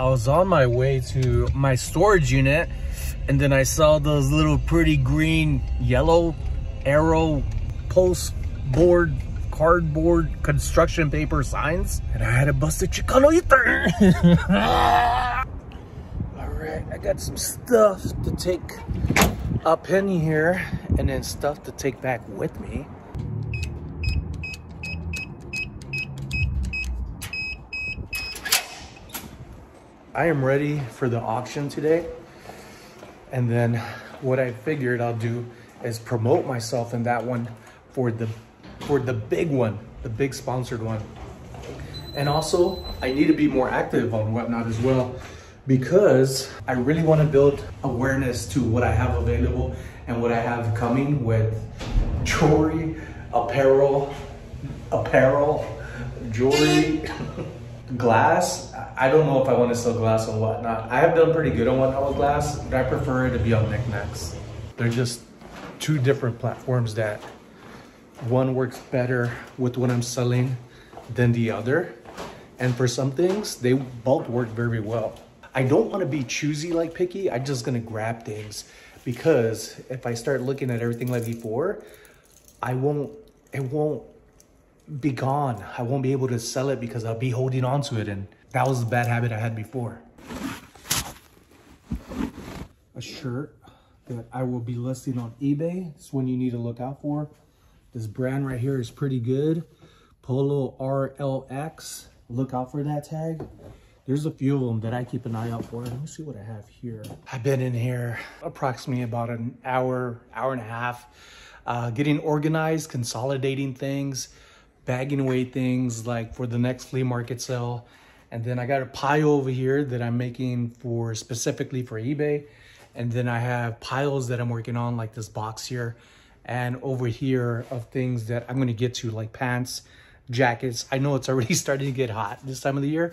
I was on my way to my storage unit and then I saw those little pretty green yellow arrow post board cardboard construction paper signs and I had to bust a Chicano eater. All right, I got some stuff to take up in here and then stuff to take back with me. I am ready for the auction today. And then what I figured I'll do is promote myself in that one for the for the big one, the big sponsored one. And also, I need to be more active on Whatnot as well because I really want to build awareness to what I have available and what I have coming with jewelry, apparel, apparel, jewelry, glass. I don't know if I want to sell glass or whatnot. I have done pretty good on whatnot with glass, but I prefer it to be on Niknax. They're just two different platforms that one works better with what I'm selling than the other. And for some things, they both work very well. I don't want to be choosy like picky. I'm just going to grab things because if I start looking at everything like before, I won't, it won't be gone. I won't be able to sell it because I'll be holding on to it. And that was a bad habit I had before. A shirt that I will be listing on eBay. It's one you need to look out for. This brand right here is pretty good. Polo RLX. Look out for that tag. There's a few of them that I keep an eye out for. Let me see what I have here. I've been in here approximately about an hour, hour and a half, uh, getting organized, consolidating things, bagging away things like for the next flea market sale. And then I got a pile over here that I'm making for specifically for eBay. And then I have piles that I'm working on like this box here. And over here of things that I'm gonna get to like pants, jackets. I know it's already starting to get hot this time of the year,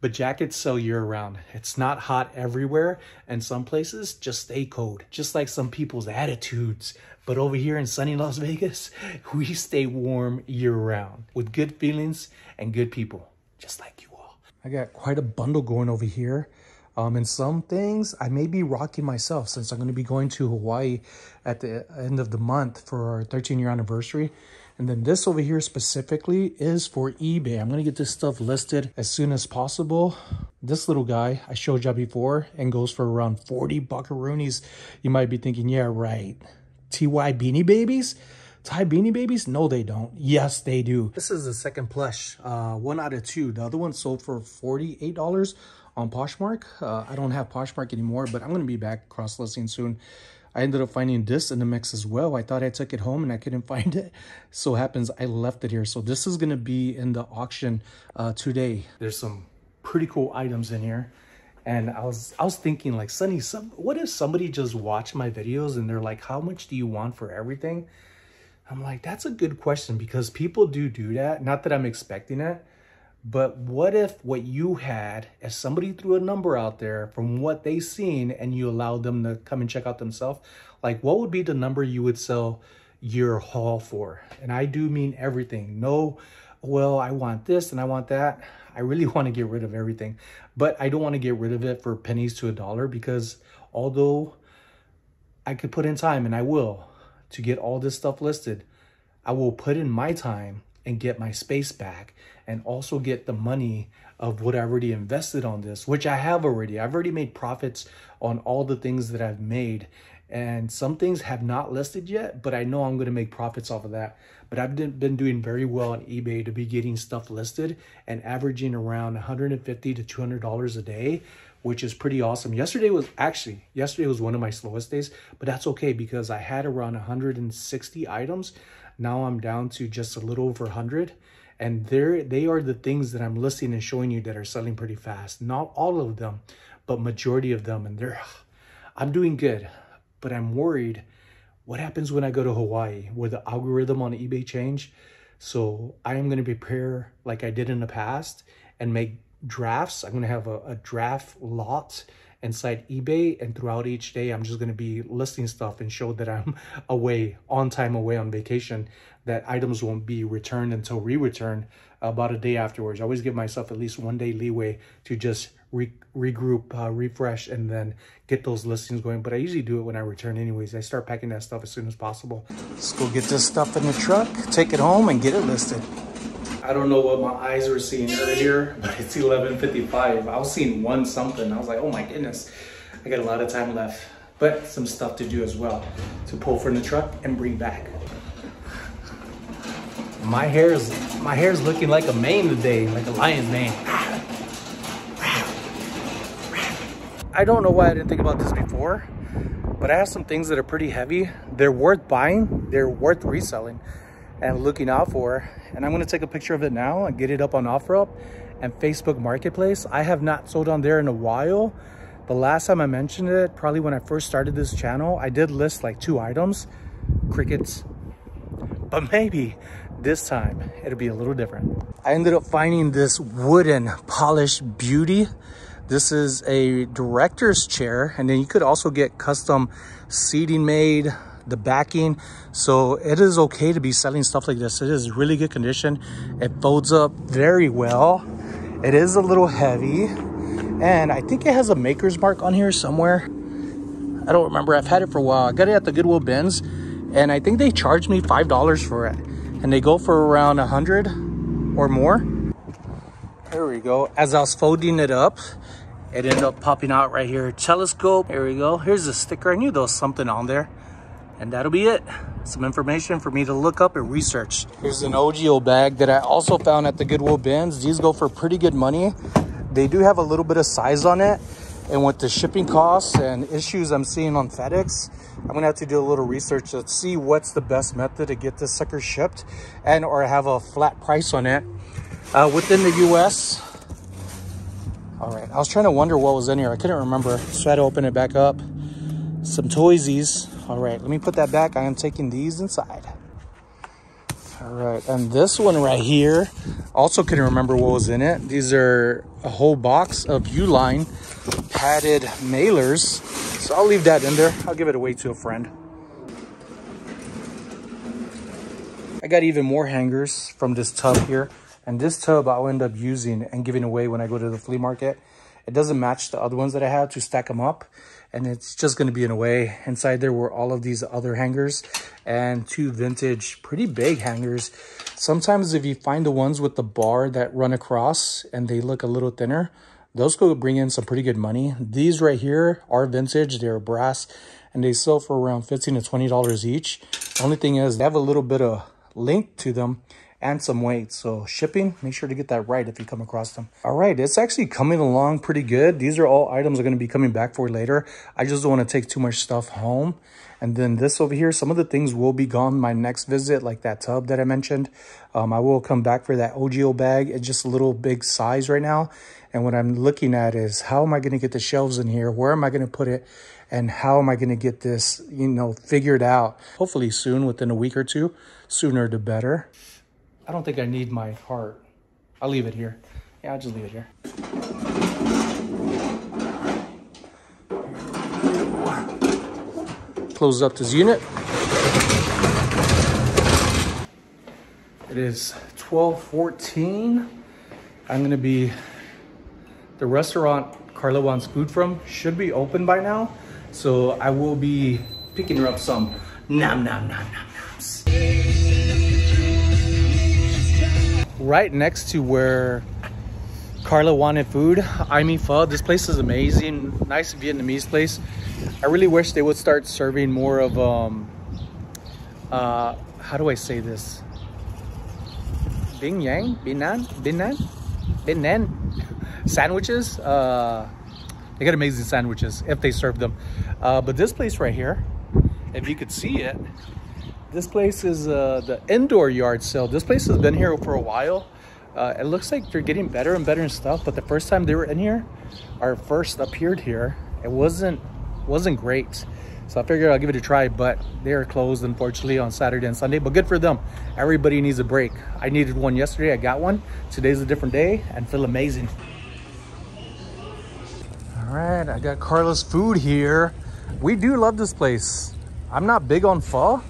but jackets sell year round. It's not hot everywhere. And some places just stay cold, just like some people's attitudes. But over here in sunny Las Vegas, we stay warm year round with good feelings and good people, just like you. I got quite a bundle going over here. Um, and some things I may be rocking myself since I'm going to be going to Hawaii at the end of the month for our 13 year anniversary. And then this over here specifically is for eBay. I'm going to get this stuff listed as soon as possible. This little guy I showed you before and goes for around 40 buckaroonies. You might be thinking, yeah, right. TY Beanie Babies? Ty Beanie Babies? No, they don't. Yes, they do. This is the second plush, uh, one out of two. The other one sold for $48 on Poshmark. Uh, I don't have Poshmark anymore, but I'm going to be back cross-listing soon. I ended up finding this in the mix as well. I thought I took it home and I couldn't find it. So happens I left it here. So this is going to be in the auction uh, today. There's some pretty cool items in here. And I was I was thinking like, Sonny, some, what if somebody just watched my videos and they're like, how much do you want for everything? I'm like, that's a good question because people do do that. Not that I'm expecting it, but what if what you had, if somebody threw a number out there from what they seen and you allowed them to come and check out themselves, like what would be the number you would sell your haul for? And I do mean everything. No, well, I want this and I want that. I really want to get rid of everything, but I don't want to get rid of it for pennies to a dollar because although I could put in time and I will to get all this stuff listed, I will put in my time and get my space back and also get the money of what I already invested on this, which I have already. I've already made profits on all the things that I've made. And some things have not listed yet, but I know I'm going to make profits off of that. But I've been doing very well on eBay to be getting stuff listed and averaging around 150 to $200 a day, which is pretty awesome. Yesterday was actually, yesterday was one of my slowest days, but that's okay because I had around 160 items. Now I'm down to just a little over 100 and there they are the things that I'm listing and showing you that are selling pretty fast. Not all of them, but majority of them. And they're, I'm doing good, but I'm worried. What happens when I go to Hawaii? Will the algorithm on eBay change? So I am going to prepare like I did in the past and make drafts. I'm going to have a, a draft lot inside eBay and throughout each day I'm just going to be listing stuff and show that I'm away on time away on vacation that items won't be returned until re-return about a day afterwards. I always give myself at least one day leeway to just re regroup, uh, refresh, and then get those listings going. But I usually do it when I return anyways. I start packing that stuff as soon as possible. Let's go get this stuff in the truck, take it home, and get it listed. I don't know what my eyes were seeing earlier, but it's 11.55. I was seeing one something. I was like, oh my goodness. I got a lot of time left, but some stuff to do as well to pull from the truck and bring back. My hair is my hair is looking like a mane today, like a lion's mane. I don't know why I didn't think about this before, but I have some things that are pretty heavy. They're worth buying, they're worth reselling and looking out for. And I'm gonna take a picture of it now and get it up on OfferUp and Facebook Marketplace. I have not sold on there in a while. The last time I mentioned it, probably when I first started this channel, I did list like two items, crickets, but maybe this time it'll be a little different. I ended up finding this wooden polished beauty. This is a director's chair, and then you could also get custom seating made, the backing. So it is okay to be selling stuff like this. It is really good condition. It folds up very well. It is a little heavy, and I think it has a maker's mark on here somewhere. I don't remember. I've had it for a while. I got it at the Goodwill bins, and I think they charged me $5 for it and they go for around a hundred or more. There we go. As I was folding it up, it ended up popping out right here. Telescope, there we go. Here's a sticker. I knew there was something on there. And that'll be it. Some information for me to look up and research. Here's an OGO bag that I also found at the Goodwill bins. These go for pretty good money. They do have a little bit of size on it. And with the shipping costs and issues I'm seeing on FedEx, I'm gonna have to do a little research to see what's the best method to get this sucker shipped and or have a flat price on it uh, within the US. All right, I was trying to wonder what was in here. I couldn't remember, so I had to open it back up. Some Toysies. All right, let me put that back. I am taking these inside. All right, and this one right here, also couldn't remember what was in it. These are a whole box of Uline padded mailers. So I'll leave that in there. I'll give it away to a friend. I got even more hangers from this tub here. And this tub I'll end up using and giving away when I go to the flea market. It doesn't match the other ones that I have to stack them up. And it's just going to be in a way. Inside there were all of these other hangers and two vintage, pretty big hangers. Sometimes if you find the ones with the bar that run across and they look a little thinner, those could bring in some pretty good money. These right here are vintage. They're brass and they sell for around 15 to $20 each. only thing is they have a little bit of length to them and some weight. So shipping, make sure to get that right if you come across them. All right, it's actually coming along pretty good. These are all items going to be coming back for later. I just don't want to take too much stuff home. And then this over here, some of the things will be gone my next visit, like that tub that I mentioned. Um, I will come back for that OGO bag. It's just a little big size right now. And what I'm looking at is how am I going to get the shelves in here? Where am I going to put it? And how am I going to get this, you know, figured out? Hopefully soon, within a week or two. Sooner the better. I don't think I need my heart. I'll leave it here. Yeah, I'll just leave it here. Closes up this unit. It is 1214. I'm going to be the restaurant Carla wants food from should be open by now. So I will be picking her up some nom nom nom nom Right next to where Carla wanted food, I mean pho. This place is amazing. Nice Vietnamese place. I really wish they would start serving more of um uh how do I say this? Bing Yang? Binan? Binan? Binan? sandwiches. Uh, they got amazing sandwiches if they serve them. Uh, but this place right here, if you could see it, this place is uh, the indoor yard sale. This place has been here for a while. Uh, it looks like they're getting better and better and stuff. But the first time they were in here, our first appeared here, it wasn't wasn't great. So I figured I'll give it a try, but they are closed unfortunately on Saturday and Sunday, but good for them. Everybody needs a break. I needed one yesterday, I got one. Today's a different day and feel amazing. All right, I got Carlos food here. We do love this place. I'm not big on pho,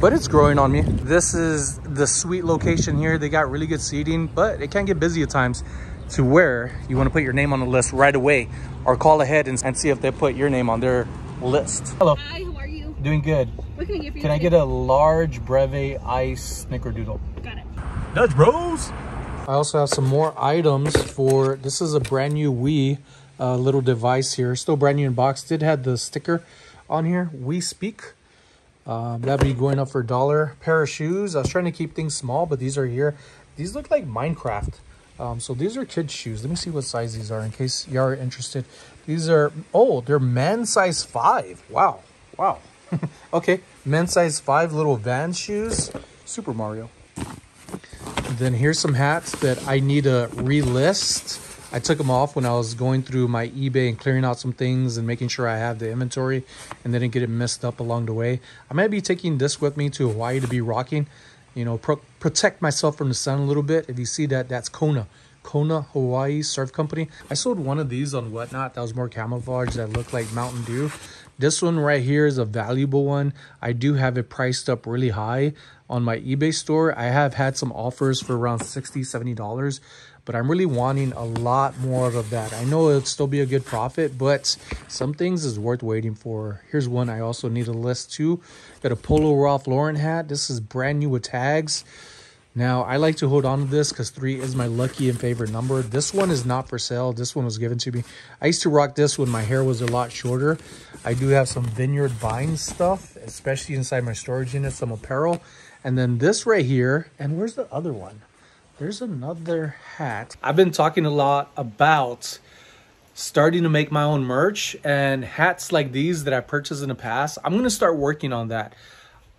but it's growing on me. This is the sweet location here. They got really good seating, but it can get busy at times. to where you want to put your name on the list right away or call ahead and, and see if they put your name on their list. Hello. Hi, how are you? Doing good. What can I get for you Can I get a large Breve Ice Snickerdoodle? Got it. Dutch Bros. I also have some more items for, this is a brand new Wii uh, little device here. Still brand new in box. Did have the sticker on here, Wii Speak. Um, that'd be going up for a dollar. Pair of shoes. I was trying to keep things small, but these are here. These look like Minecraft. Um, so these are kids' shoes. Let me see what size these are in case you are interested. These are, oh, they're men's size 5. Wow. Wow. okay, men's size 5 little Vans shoes. Super Mario. Then here's some hats that I need to relist. I took them off when I was going through my eBay and clearing out some things and making sure I have the inventory and didn't get it messed up along the way. I might be taking this with me to Hawaii to be rocking, you know, pro protect myself from the sun a little bit. If you see that, that's Kona. Kona Hawaii Surf Company. I sold one of these on Whatnot that was more camouflage that looked like Mountain Dew. This one right here is a valuable one. I do have it priced up really high on my eBay store. I have had some offers for around $60, $70 but I'm really wanting a lot more of that. I know it'll still be a good profit, but some things is worth waiting for. Here's one I also need a list too. Got a Polo Ralph Lauren hat. This is brand new with tags. Now, I like to hold on to this because three is my lucky and favorite number. This one is not for sale. This one was given to me. I used to rock this when my hair was a lot shorter. I do have some Vineyard Vine stuff, especially inside my storage unit, some apparel. And then this right here, and where's the other one? There's another hat. I've been talking a lot about starting to make my own merch and hats like these that I purchased in the past. I'm going to start working on that.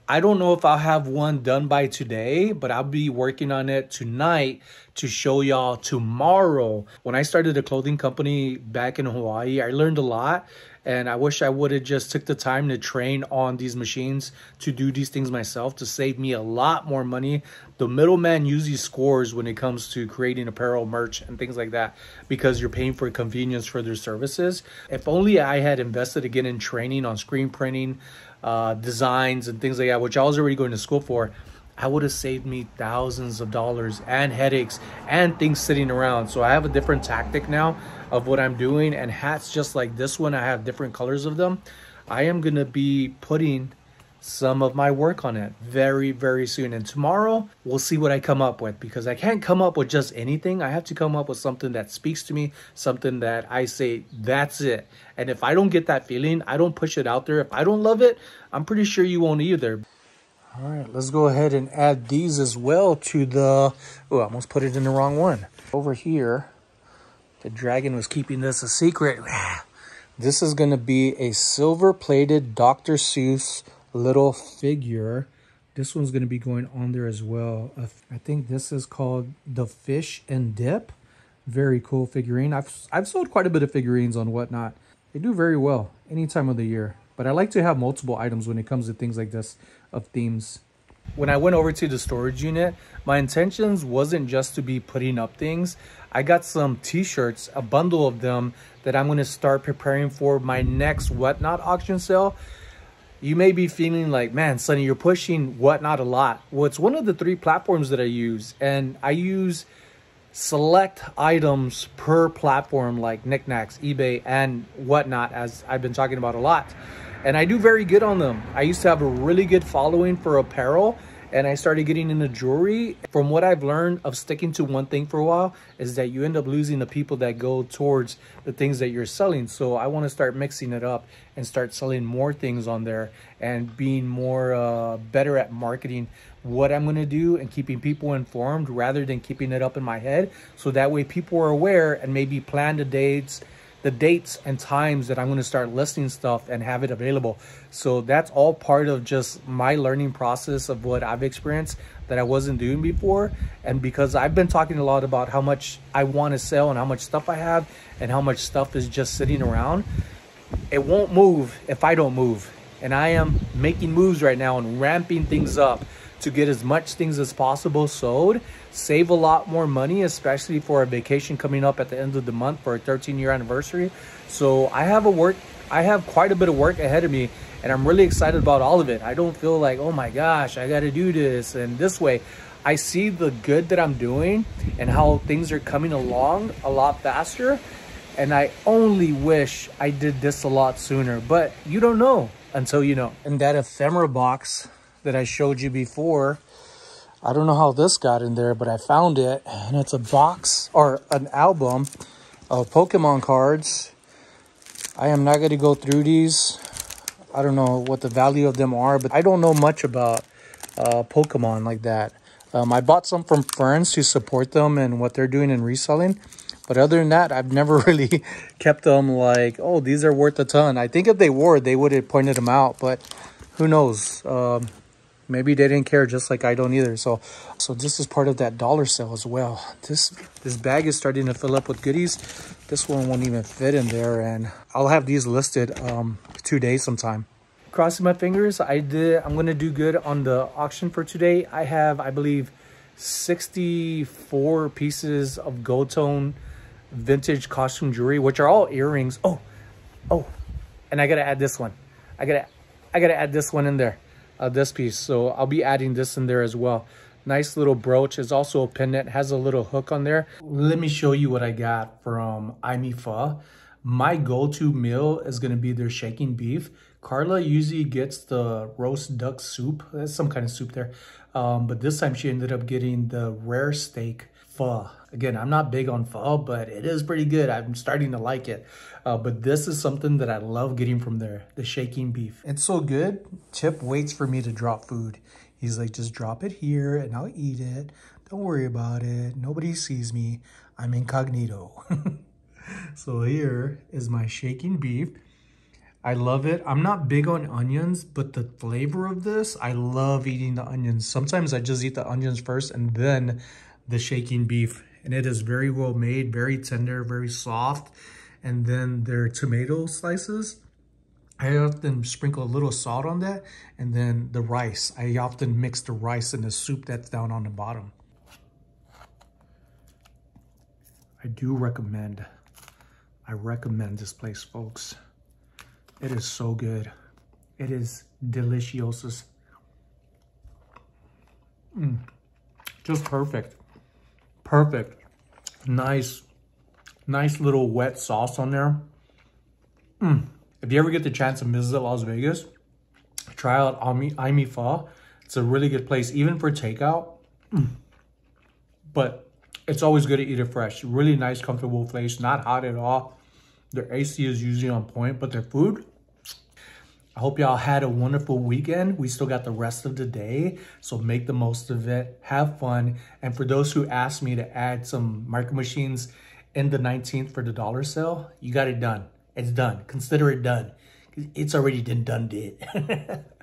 I don't know if I'll have one done by today, but I'll be working on it tonight to show y'all tomorrow. When I started a clothing company back in Hawaii, I learned a lot and I wish I would have just took the time to train on these machines to do these things myself to save me a lot more money. The middleman usually scores when it comes to creating apparel, merch, and things like that because you're paying for convenience for their services. If only I had invested again in training on screen printing, uh, designs, and things like that, which I was already going to school for. I would have saved me thousands of dollars and headaches and things sitting around. So I have a different tactic now of what I'm doing and hats just like this one I have different colors of them I am gonna be putting some of my work on it very very soon. And tomorrow we'll see what I come up with because I can't come up with just anything. I have to come up with something that speaks to me something that I say that's it. And if I don't get that feeling I don't push it out there. If I don't love it I'm pretty sure you won't either. All right let's go ahead and add these as well to the oh I almost put it in the wrong one. Over here the dragon was keeping this a secret. This is going to be a silver-plated Dr. Seuss little figure. This one's going to be going on there as well. I think this is called the Fish and Dip. Very cool figurine. I've, I've sold quite a bit of figurines on whatnot. They do very well any time of the year. But I like to have multiple items when it comes to things like this of themes. When I went over to the storage unit, my intentions wasn't just to be putting up things. I got some t-shirts, a bundle of them that I'm going to start preparing for my next Whatnot auction sale. You may be feeling like, man, Sonny, you're pushing Whatnot a lot. Well, it's one of the three platforms that I use. And I use select items per platform like Niknax, eBay, and Whatnot, as I've been talking about a lot. And I do very good on them. I used to have a really good following for apparel and I started getting into jewelry. From what I've learned of sticking to one thing for a while is that you end up losing the people that go towards the things that you're selling. So I want to start mixing it up and start selling more things on there and being more uh, better at marketing what I'm going to do and keeping people informed rather than keeping it up in my head. So that way people are aware and maybe plan the dates the dates and times that I'm going to start listing stuff and have it available. So that's all part of just my learning process of what I've experienced that I wasn't doing before. And because I've been talking a lot about how much I want to sell and how much stuff I have and how much stuff is just sitting around, it won't move if I don't move. And I am making moves right now and ramping things up to get as much things as possible sold, save a lot more money, especially for a vacation coming up at the end of the month for a 13 year anniversary. So I have a work, I have quite a bit of work ahead of me and I'm really excited about all of it. I don't feel like, oh my gosh, I got to do this and this way. I see the good that I'm doing and how things are coming along a lot faster. And I only wish I did this a lot sooner, but you don't know until you know. And that ephemera box that I showed you before, I don't know how this got in there, but I found it and it's a box or an album of Pokemon cards. I am not going to go through these. I don't know what the value of them are, but I don't know much about uh, Pokemon like that. Um, I bought some from friends to support them and what they're doing in reselling. But other than that, I've never really kept them like, oh, these are worth a ton. I think if they were, they would have pointed them out. But who knows? Um, maybe they didn't care just like I don't either. So so this is part of that dollar sale as well. This this bag is starting to fill up with goodies. This one won't even fit in there. And I'll have these listed um, days sometime crossing my fingers. I did. I'm gonna do good on the auction for today. I have, I believe, 64 pieces of gold tone vintage costume jewelry, which are all earrings. Oh, oh, and I gotta add this one. I gotta, I gotta add this one in there, uh, this piece. So I'll be adding this in there as well. Nice little brooch. It's also a pendant. Has a little hook on there. Let me show you what I got from Aimi Pho. My go-to meal is gonna be their shaking beef. Carla usually gets the roast duck soup. That's some kind of soup there. Um, but this time she ended up getting the rare steak pho. Again, I'm not big on pho, but it is pretty good. I'm starting to like it. Uh, but this is something that I love getting from there, the shaking beef. It's so good. Chip waits for me to drop food. He's like, just drop it here and I'll eat it. Don't worry about it. Nobody sees me. I'm incognito. so here is my shaking beef. I love it. I'm not big on onions, but the flavor of this, I love eating the onions. Sometimes I just eat the onions first and then the shaking beef. And it is very well made, very tender, very soft. And then their tomato slices, I often sprinkle a little salt on that. And then the rice, I often mix the rice in the soup that's down on the bottom. I do recommend, I recommend this place, folks. It is so good. It is delicious. Mm. Just perfect. Perfect. Nice, nice little wet sauce on there. Mm. If you ever get the chance to visit Las Vegas, try out Aimi Pho. It's a really good place, even for takeout. Mm. But it's always good to eat it fresh. Really nice, comfortable place. Not hot at all. Their AC is usually on point, but their food, I hope y'all had a wonderful weekend. We still got the rest of the day, so make the most of it. Have fun. And for those who asked me to add some micro machines in the 19th for the dollar sale, you got it done. It's done. Consider it done. It's already been done, did.